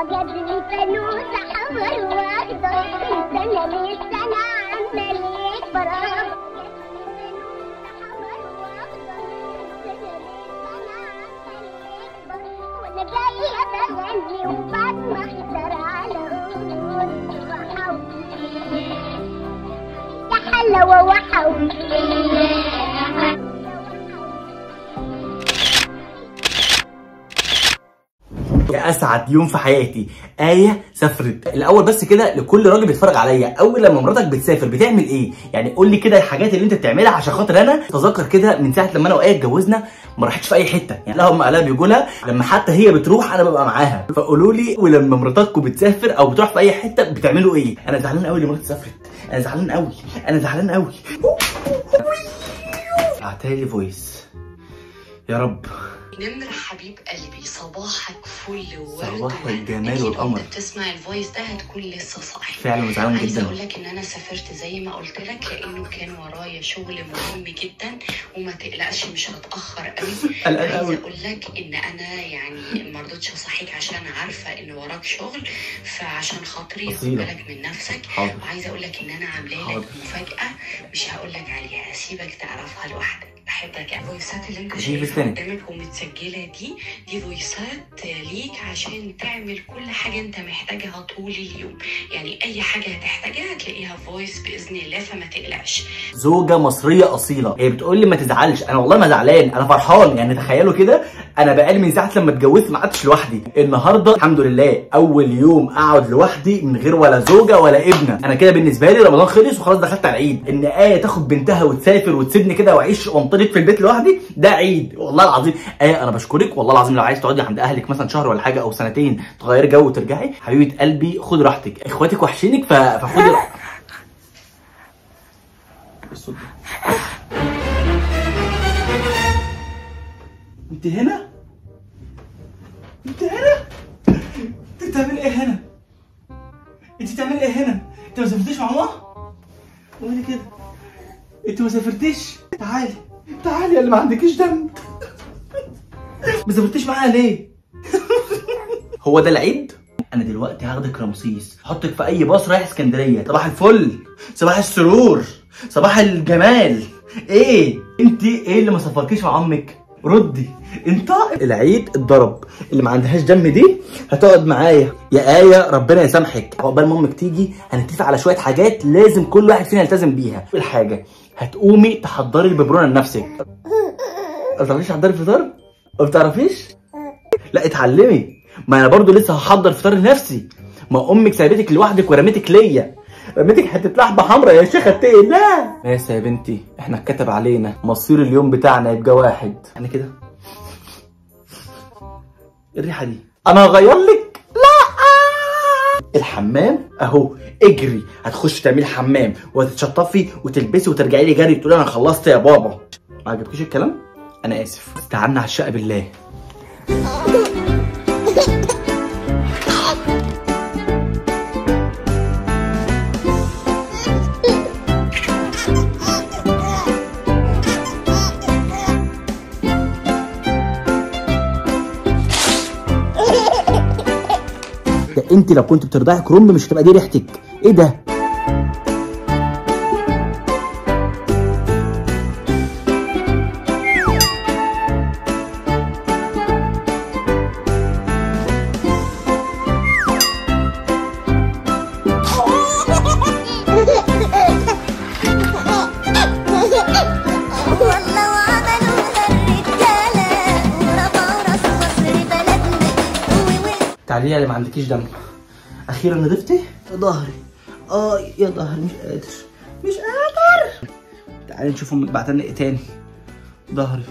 بابا جاب لي فانوس حمر واخضر سنة للسنة عمال يكبر جاية بغني وبعد ما احضر على عود وحوي يا حلاوة وحوي أسعد يوم في حياتي. آية سافرت الأول بس كده لكل راجل بيتفرج عليا. أول لما مراتك بتسافر بتعمل إيه؟ يعني قول لي كده الحاجات اللي أنت بتعملها عشان خاطر أنا تذكر كده من ساعة لما أنا وايه اتجوزنا ما راحتش في أي حتة. يعني لا هم قالها بيقول لها لما حتى هي بتروح أنا ببقى معاها. فقولوا لي ولما مراتكم بتسافر أو بتروح في أي حتة بتعملوا إيه؟ أنا زعلان قوي اللي مراتي سافرت. أنا زعلان قوي أنا زعلان قوي بعتها لي فويس يا رب. نمر حبيب قلبي صباحك فل وورد صباح. الجمال والقمر. وأنت بتسمع ال voice ده هتكون لسه صاحي فعلا زعلان عايزة جدا أقول لك إن أنا سافرت زي ما قلت لك لأنه كان ورايا شغل مهم جدا وما تقلقش مش هتأخر قوي عايزة قوي أقول لك إن أنا يعني ما رضيتش اصحيك عشان عارفة إن وراك شغل فعشان خاطري خد. بالك من نفسك وعايزه أقول لك إن أنا عاملة. لك مفاجأة مش هقول لك عليها هسيبك تعرفها لوحدك بحبك الفويسات اللي أنت شايفها. قدامك ومتسجلة دي. دي فويسات ليك عشان تعمل كل حاجة أنت محتاجها طول اليوم. يعني أي حاجة هتحتاجها هتلاقيها voice بإذن الله فما تقلقش. زوجة مصرية أصيلة. هي بتقول لي ما تزعلش. أنا والله ما زعلان. أنا فرحان. يعني تخيلوا كده أنا بقالي من ساعة لما اتجوزت ما قعدتش لوحدي. النهاردة الحمد لله أول يوم أقعد لوحدي من غير ولا زوجة ولا ابنة. أنا كده بالنسبة لي رمضان خلص وخلاص دخلت على العيد. إن آية تاخد بنتها وتسافر وتسيبني كده وأعيش وانطلق في البيت لوحدي ده عيد والله العظيم آية أنا بشكرك والله العظيم لو عايز تقعدي عند أهلك مثلا شهر ولا حاجة أو سنتين تغيري جو وترجعي حبيبة قلبي خد راحتك إخواتك وحشينك ف- فخدي راحتك. أنت هنا؟ أنت هنا؟ أنت بتعمل إيه هنا؟ أنت بتعمل إيه هنا؟ أنت ما سافرتيش مع ماما؟ قولي كده أنت ما سافرتيش؟ تعالي تعالي يا اللي ما عندكيش دم. ما سافرتيش معاها ليه؟ هو ده العيد؟ أنا دلوقتي هاخدك رمسيس احطك في أي باص رايح اسكندرية. صباح الفل صباح السرور صباح الجمال. إيه؟ أنت إيه اللي ما سافركيش مع أمك ردي أنت؟ العيد اتضرب. اللي ما عندهاش دم دي هتقعد معايا. يا آية ربنا يسامحك. عقبال ما أمك تيجي هنتفق على شوية حاجات لازم كل واحد فينا يلتزم بيها. اول حاجة هتقومي تحضري الببرونه لنفسك. ما بتعرفيش تحضري فطار ما بتعرفيش؟ لا اتعلمي. ما أنا برضو لسه هحضر فطار لنفسي. ما أمك سايبتك لوحدك ورميتك ليا. رميتك حتة لحمة حمراء يا شيخة اتقي الله بس يا بنتي. إحنا اتكتب علينا. مصير اليوم بتاعنا يبقى واحد. يعني كده. الريحة دي. أنا هغير لك لا الحمام. أهو اجري. هتخش تعملي حمام وتتشطفي وتلبسي وترجعي لي جري تقولي أنا خلصت يا بابا. ما عجبكيش الكلام؟ أنا آسف. استعنا على الشقة بالله. ده انت لو كنت بترضعي كرنب مش هتبقى دي ريحتك. إيه ده؟ تعالي اللي ما عندكيش دم. أخيرا نضفتي؟ ظهري. آه يا ظهري مش قادر. مش قادر. تعالي نشوف أمك بعتلنا إيه تاني. ظهري.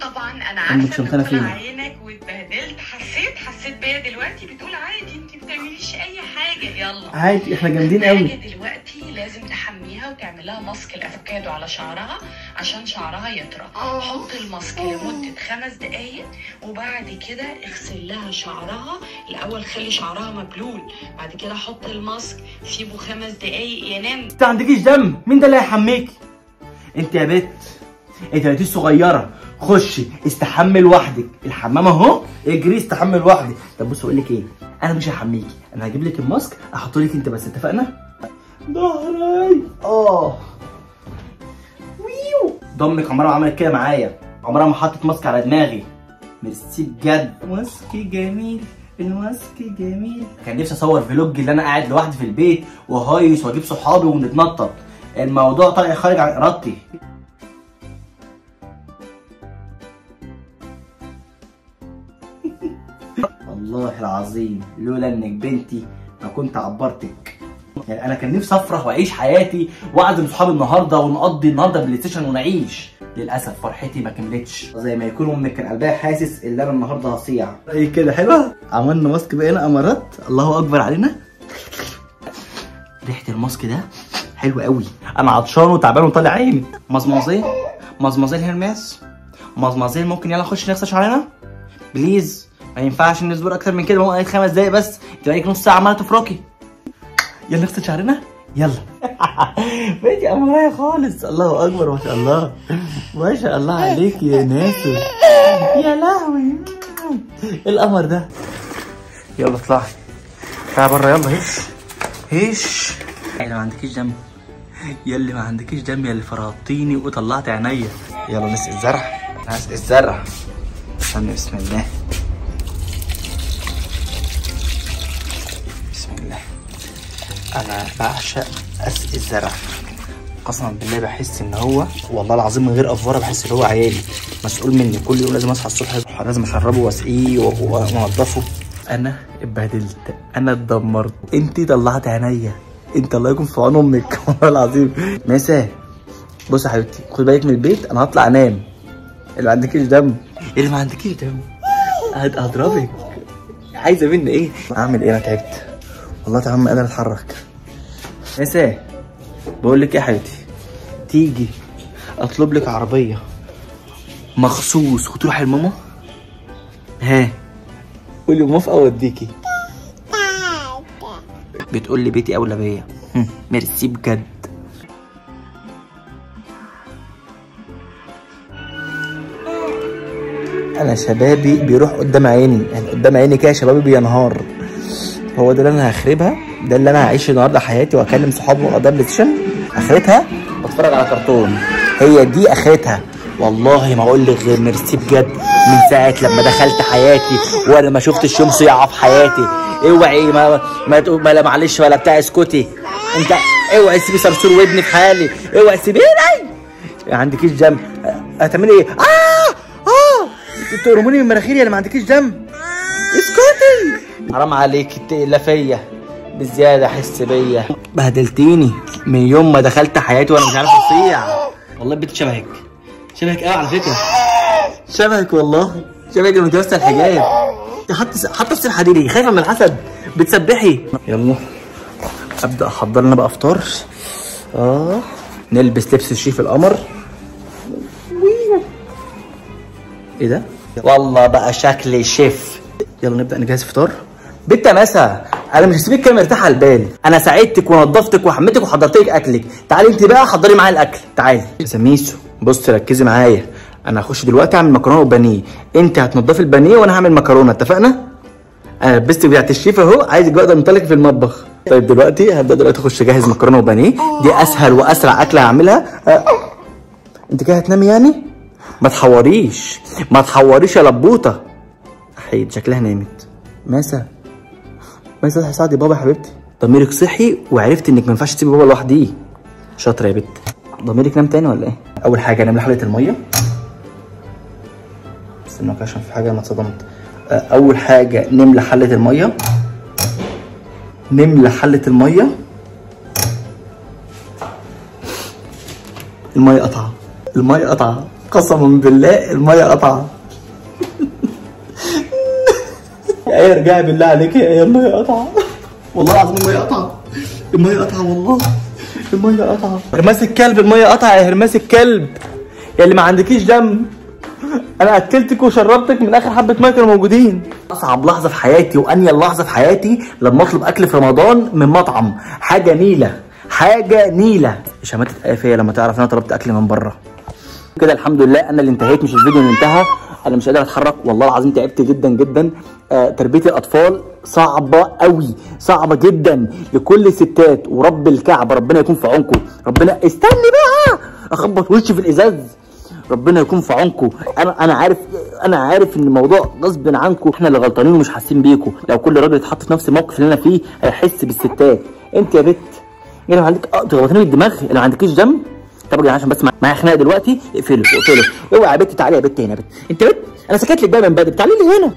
طبعا أنا عارفة ان؟ عينك واتبهدلت. حسيت حسيت بيا دلوقتي بتقول عادي أنت بتعمليش أي حاجة. يلا. عادي إحنا جامدين قوي دلوقتي لازم تحميها وتعملها ماسك الأفوكادو على شعرها. عشان شعرها يطرى. حط الماسك لمدة خمس دقايق وبعد كده اغسل لها شعرها. الأول خلي شعرها مبلول بعد كده حط الماسك سيبه خمس دقايق ينام. انت ما عندكيش دم؟ مين ده اللي هيحميكي انت يا بت انت بنتي صغيره خشي استحمي لوحدك الحمام اهو اجري استحمي لوحدك طب بص أقول لك إيه؟ أنا مش هحميكي أنا هجيب لك الماسك احطه لك انت بس اتفقنا؟ ظهري. آه. أمك عمرها ما عملت كده معايا. عمرها ما حطت mask على دماغي. ميرسي بجد. mask جميل ال mask جميل. كان نفسي اصور vlog اللي أنا قاعد لوحدي في البيت وهايص واجيب صحابي ونتنطط. الموضوع طالع خارج عن ارادتي. والله العظيم لولا انك بنتي ما كنت عبرتك. يعني أنا كان نفسي أفرح وأعيش حياتي واعزم صحابي النهارده ونقضي النهارده بلاي ستيشن ونعيش. للأسف فرحتي ما كملتش. زي ما يكون أمك كان قلبها حاسس إن أنا النهارده هصيع. إيه كده حلوة؟ عملنا ماسك بقينا أمارات. الله أكبر علينا. ريحة الماسك ده حلو قوي أنا عطشان وتعبان وطالع عيني. مزمزيل مزمزيل هرماس مزمزيل ممكن يلا نخش نغسل شعرنا. please. ما ينفعش نصبر أكتر من كده. قالت خمس دقايق بس. انت بقالك نص ساعة عماله تفركي. يلا نغسل شعرنا. يلا. بقيتي امرايه خالص. الله أكبر ما شاء الله. ما شاء الله عليك يا ناس يا لهوي. إيه القمر ده؟ يلا اطلعي. تعالى بره يلا هش. هش. اللي ما عندكيش دم. يا اللي ما عندكيش دم يا اللي فرطتيني وطلعت عينيا. يلا نسقي الزرع. نسقي الزرع. استنى بسم الله. بسم الله. أنا بعشق أسقي الزرع. قسما بالله بحس إن هو والله العظيم من غير افوره بحس إن هو عيالي مسؤول مني كل يوم لازم أصحى الصبح لازم أشربه وأسقيه وأنضفه. أنا اتبهدلت. أنا اتدمرت. انت طلعت عينيا. أنت الله يكون في عون أمك. والله العظيم. مساء بص يا حبيبتي خد بالك من البيت أنا هطلع أنام. اللي ما عندكيش دم. اللي ما عندكيش دم. هضربك. عايزة مني إيه؟ أعمل إيه؟ أنا تعبت. والله تعالى ما قادر اتحرك مساء بقول لك إيه يا حبيبتي؟ تيجي أطلب لك عربية مخصوص وتروحي لماما ها. قولي موافقه أوديكي. بتقول لي بيتي أولى بيا. ميرسي بجد. أنا شبابي بيروح قدام عيني يعني قدام عيني كده شبابي بينهار. هو ده اللي أنا هخربها ده اللي أنا هعيش النهارده حياتي وأكلم صحابي وقدام بلاي ستيشن آخرتها بتفرج على كرتون. هي دي آخرتها. والله ما أقول لك غير ميرسي بجد من ساعة لما دخلت حياتي وأنا ما شفتش يوم صياعة في حياتي. اوعي ما ما تقول ما لا معلش ولا بتاع اسكتي. انت اوعي سيبي صرصور ودني في حالي. اوعي سيبيني ما عندكيش دم هتعملي إيه؟ آه! آه! تقرموني من مناخيري أنا ما عندكيش دم اسكتي. حرام عليك تقلى فيا بزيادة حس بيا. بهدلتيني من يوم ما دخلت حياتي وأنا مش عارف أصيع. والله البنت شبهك. شبهك قوي على فكرة. شبهك والله. شبهك لما جوزت الحجاب. حتى حتى في الحديدي خايفة من الحسد. بتسبحي. يلا. أبدأ أحضر لنا بقى فطار آه. نلبس لبس الشيف القمر. إيه ده؟ والله بقى شكل الشيف يلا نبدأ نجهز فطار. مسا أنا مش هسيبك كده مرتاحة البال. أنا ساعدتك ونضفتك وحميتك وحضرت لك أكلك. تعالي انت بقى حضري معايا الأكل. تعالي. سميسو بص ركزي معايا. أنا هخش دلوقتي أعمل مكرونة وبانيه. انت هتنضفي البانيه وأنا هعمل مكرونة اتفقنا؟ أنا لبست بتاعت الشيف أهو. عايزك بقى انطلق في المطبخ. طيب دلوقتي هبدأ دلوقتي أخش أجهز مكرونة وبانيه. دي أسهل وأسرع أكلة هعملها. أه. انت كده هتنامي يعني؟ ما تحوريش. ما تحوريش يا لبوطة. حيد شكلها نامت. ماسة ماسة هساعدي بابا يا حبيبتي. ضميرك صحي وعرفت انك ما ينفعش تسيبي بابا لوحديه شاطره يا بت. ضميرك نام تاني ولا إيه؟ أول حاجة نعمل حله المية. استنى عشان في حاجة أنا اتصدمت. أول حاجة نملى حله المية. نملى حله المية. المية قطعة. المية قطعة. قسما بالله المية قطعة. إيه ارجعي بالله عليك. يا الميه قطعة. والله العظيم الميه قطعة. الميه قطعة والله. الميه قطعة. هرماس الكلب الميه قطعه يا هرماس الكلب. يا اللي ما عندكيش دم. أنا اكلتك وشربتك من آخر حبة مية كانوا موجودين. أصعب لحظة في حياتي وأنيل لحظة في حياتي لما أطلب أكل في رمضان من مطعم. حاجة نيلة. حاجة نيلة. شماتة فيا لما تعرف إن أنا طلبت أكل من بره كده الحمد لله أنا اللي انتهيت مش الفيديو اللي انتهى. أنا مش قادر اتحرك والله العظيم تعبت جدا جدا. آه تربية الاطفال صعبة قوي صعبة جدا لكل الستات ورب الكعبة ربنا يكون في عونكم. ربنا استني بقى اخبط وشي في الازاز. ربنا يكون في عونكم. أنا أنا عارف أنا عارف ان الموضوع غصب عنكم إحنا اللي غلطانين ومش حاسين بيكم. لو كل راجل اتحط في نفس الموقف اللي أنا فيه هيحس بالستات. انت يا بت يعني عندك آه تخبطيني بالدماغ؟ لو ما عندكيش دم؟ طب يا عشان بس معايا خناقة دلوقتي اقفلوا اقفلوا. اوعى يا بت تعالي يا بت هنا يا بت انت بت أنا سكت لك بقى من بدري. تعالي لي هنا.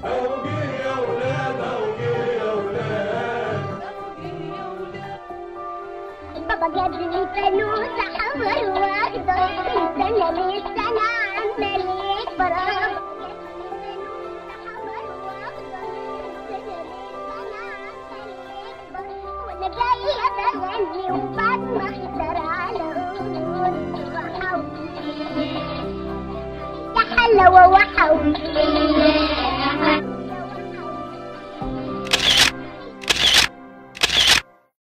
وحوي يا حلاوه وحوي